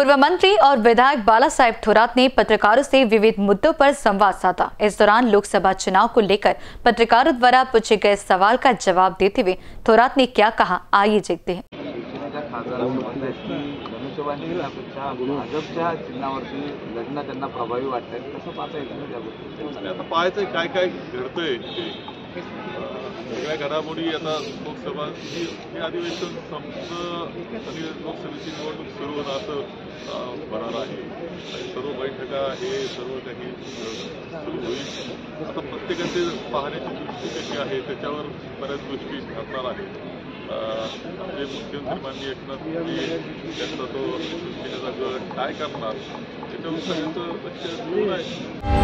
पूर्व मंत्री और विधायक बाला साहेब थोरात ने पत्रकारों से विविध मुद्दों पर संवाद साधा। इस दौरान लोकसभा चुनाव को लेकर पत्रकारों द्वारा पूछे गए सवाल का जवाब देते हुए थोरात ने क्या कहा आइए देखते हैं। भाजपच्या चिन्हावरती लढणं त्यांना प्रभावी वाटतंय. कसं पाहता येईल तुम्ही त्या गोष्टी आणि आता पाहायचं काय काय घडतंय सगळ्या घडामोडी आता लोकसभा ही हे अधिवेशन संपलं आणि लोकसभेची निवडणूक सुरू होणं असं होणार आहे. आणि सर्व बैठका हे सर्व काही सुरू होईल. आता प्रत्येकाचे पाहण्याची दृष्टी कशी आहे त्याच्यावर बऱ्याच गोष्टी ठरणार आहेत. आपले मुख्यमंत्री माननीय एकनाथ शिंदे त्यांचा तो शिवसेनेचा गट काय करणार त्याच्यावर सगळ्यांचं लक्ष दूर आहे.